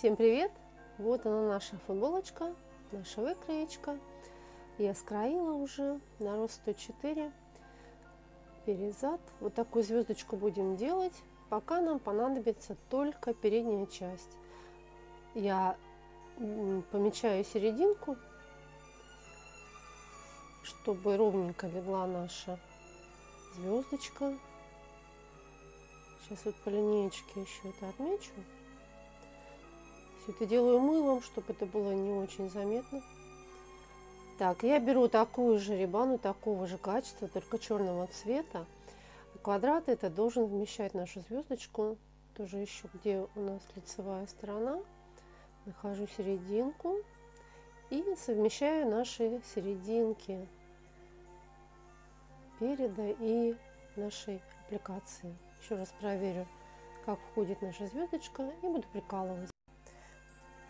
Всем привет! Вот она наша футболочка, наша выкроечка. Я скроила уже на рост 104 перезад. Вот такую звездочку будем делать, пока нам понадобится только передняя часть. Я помечаю серединку, чтобы ровненько легла наша звездочка. Сейчас вот по линеечке еще это отмечу. Это делаю мылом, чтобы это было не очень заметно. Так, я беру такую же рибану, такого же качества, только черного цвета. Квадрат это должен вмещать нашу звездочку. Тоже еще где у нас лицевая сторона. Нахожу серединку и совмещаю наши серединки переда и нашей аппликации. Еще раз проверю, как входит наша звездочка и буду прикалывать.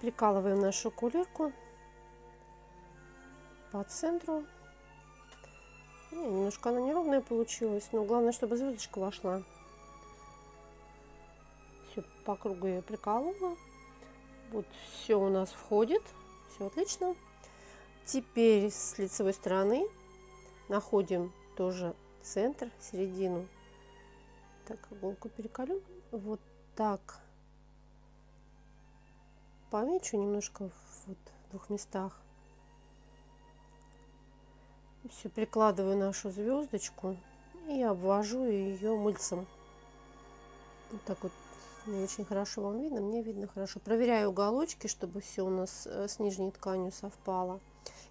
Прикалываем нашу кулерку по центру. Не, немножко она неровная получилась, но главное, чтобы звездочка вошла. Все по кругу я прикалывала. Вот все у нас входит, все отлично. Теперь с лицевой стороны находим тоже центр, середину. Так, иголку перекалю. Вот так помечу немножко вот в двух местах. Все, прикладываю нашу звездочку и обвожу ее мыльцем. Вот так вот не очень хорошо вам видно, мне видно хорошо. Проверяю уголочки, чтобы все у нас э, с нижней тканью совпало.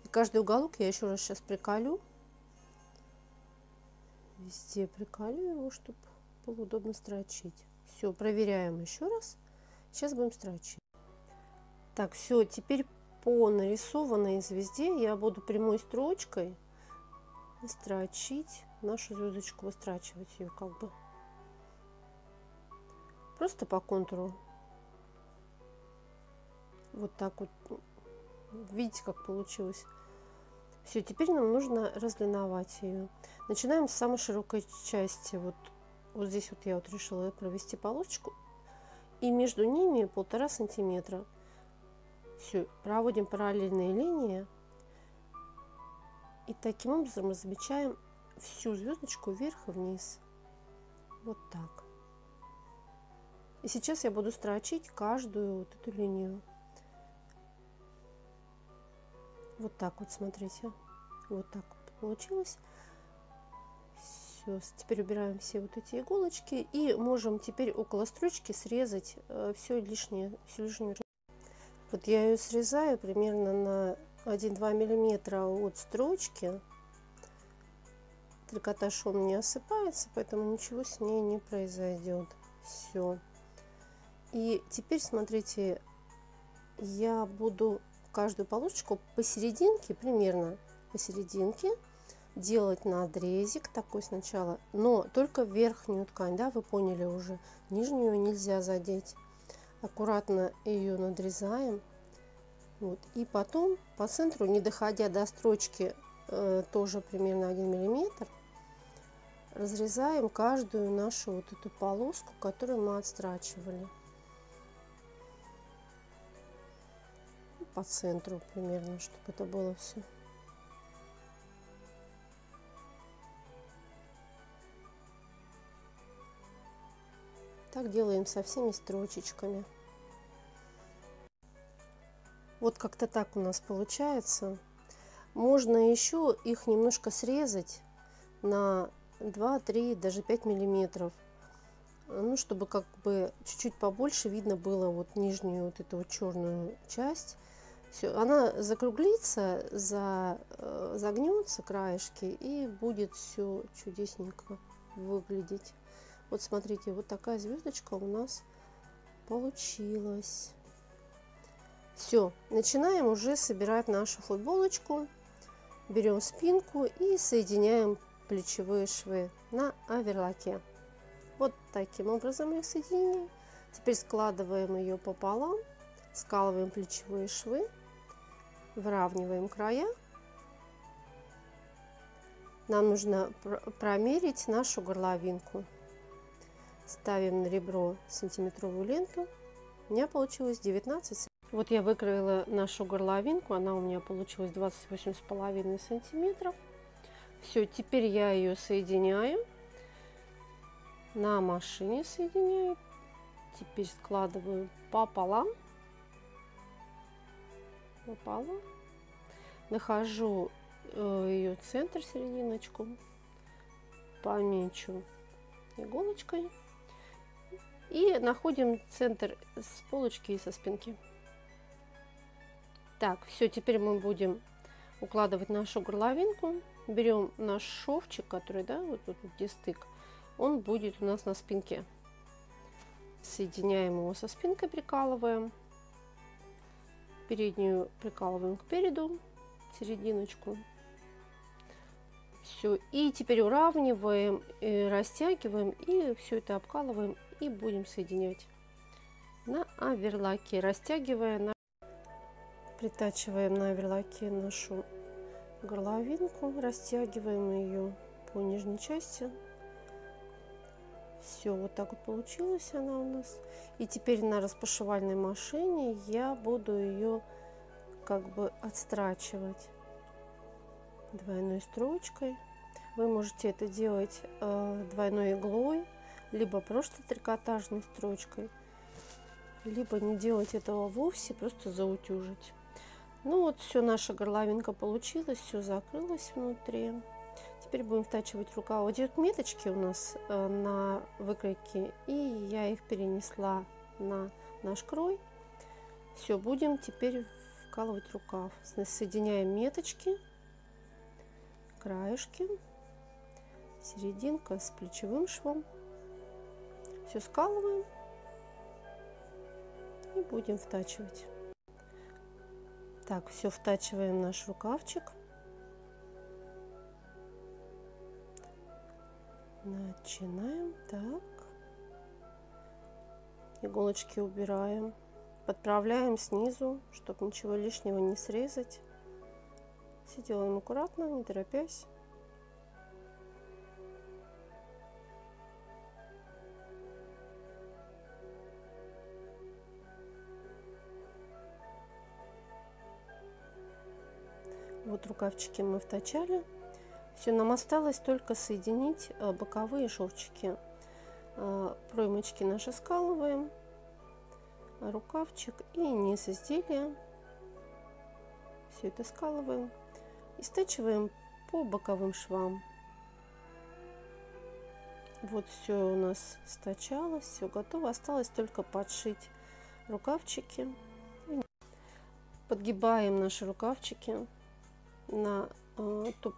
И каждый уголок я еще раз сейчас приколю. Везде приколю его, чтобы было удобно строчить. Все, проверяем еще раз. Сейчас будем строчить. Так, все, теперь по нарисованной звезде я буду прямой строчкой строчить нашу звездочку, выстрачивать ее как бы. Просто по контуру. Вот так вот. Видите, как получилось? Все, теперь нам нужно разлиновать ее. Начинаем с самой широкой части. Вот, вот здесь вот я вот решила провести полосочку. И между ними полтора сантиметра. Все, проводим параллельные линии. И таким образом размечаем всю звездочку вверх и вниз. Вот так. И сейчас я буду строчить каждую вот эту линию. Вот так вот, смотрите. Вот так вот получилось. Все, теперь убираем все вот эти иголочки. И можем теперь около строчки срезать э, все лишнее, всю лишнюю вот я ее срезаю примерно на 1-2 миллиметра от строчки. Трикотаж он не осыпается, поэтому ничего с ней не произойдет. Все. И теперь смотрите, я буду каждую полосочку посерединке, примерно посерединке, делать надрезик такой сначала, но только верхнюю ткань, да, вы поняли уже, нижнюю нельзя задеть аккуратно ее надрезаем. Вот. И потом по центру, не доходя до строчки, э, тоже примерно 1 миллиметр, разрезаем каждую нашу вот эту полоску, которую мы отстрачивали. По центру примерно, чтобы это было все. Так делаем со всеми строчечками. Вот как-то так у нас получается. Можно еще их немножко срезать на 2, 3, даже 5 миллиметров. Ну, чтобы как бы чуть-чуть побольше видно было вот нижнюю вот эту вот черную часть. Все, она закруглится, за, э, загнется краешки и будет все чудесненько выглядеть. Вот смотрите, вот такая звездочка у нас получилась. Все, начинаем уже собирать нашу футболочку. Берем спинку и соединяем плечевые швы на оверлоке. Вот таким образом их соединили. Теперь складываем ее пополам, скалываем плечевые швы, выравниваем края. Нам нужно промерить нашу горловинку ставим на ребро сантиметровую ленту У меня получилось 19 вот я выкроила нашу горловинку, она у меня получилась 28,5 сантиметров. Все, теперь я ее соединяю. На машине соединяю. Теперь складываю пополам. Пополам. Нахожу э, ее центр, серединочку. Помечу иголочкой. И находим центр с полочки и со спинки. Так, все, теперь мы будем укладывать нашу горловинку. Берем наш шовчик, который, да, вот тут где стык, он будет у нас на спинке. Соединяем его со спинкой, прикалываем. Переднюю прикалываем к переду, серединочку. Все, и теперь уравниваем, и растягиваем, и все это обкалываем, и будем соединять на оверлаке, растягивая на Притачиваем на верлаке нашу горловинку, растягиваем ее по нижней части. Все, вот так вот получилась она у нас. И теперь на распашивальной машине я буду ее как бы отстрачивать двойной строчкой. Вы можете это делать э, двойной иглой, либо просто трикотажной строчкой, либо не делать этого вовсе, просто заутюжить. Ну вот все, наша горловинка получилась, все закрылось внутри. Теперь будем втачивать рукав. Вот идут меточки у нас э, на выкройке, и я их перенесла на наш крой. Все, будем теперь вкалывать рукав. Соединяем меточки, краешки, серединка с плечевым швом. Все скалываем и будем втачивать. Так, все втачиваем наш рукавчик. Начинаем. Так. Иголочки убираем. Подправляем снизу, чтобы ничего лишнего не срезать. Все делаем аккуратно, не торопясь. Вот рукавчики мы втачали. Все, нам осталось только соединить э, боковые шовчики. Э, проймочки наши скалываем, рукавчик и низ изделия. Все это скалываем и стачиваем по боковым швам. Вот все у нас стачалось, все готово. Осталось только подшить рукавчики. Подгибаем наши рукавчики на э, ту,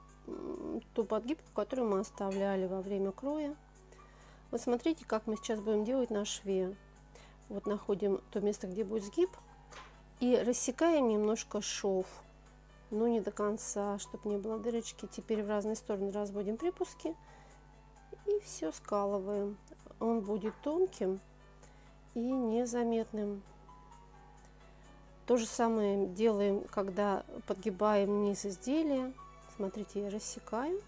ту подгибку, которую мы оставляли во время кроя. Вот смотрите, как мы сейчас будем делать на шве. Вот находим то место, где будет сгиб, и рассекаем немножко шов, но не до конца, чтобы не было дырочки. Теперь в разные стороны разводим припуски и все скалываем. Он будет тонким и незаметным. То же самое делаем, когда подгибаем низ изделия. Смотрите, я рассекаю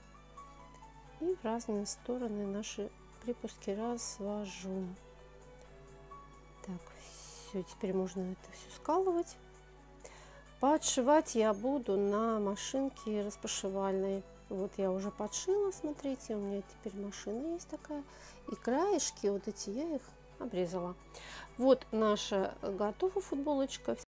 и в разные стороны наши припуски развожу. Так, все, теперь можно это все скалывать. Подшивать я буду на машинке распашивальной. Вот я уже подшила, смотрите, у меня теперь машина есть такая. И краешки, вот эти, я их обрезала. Вот наша готова футболочка.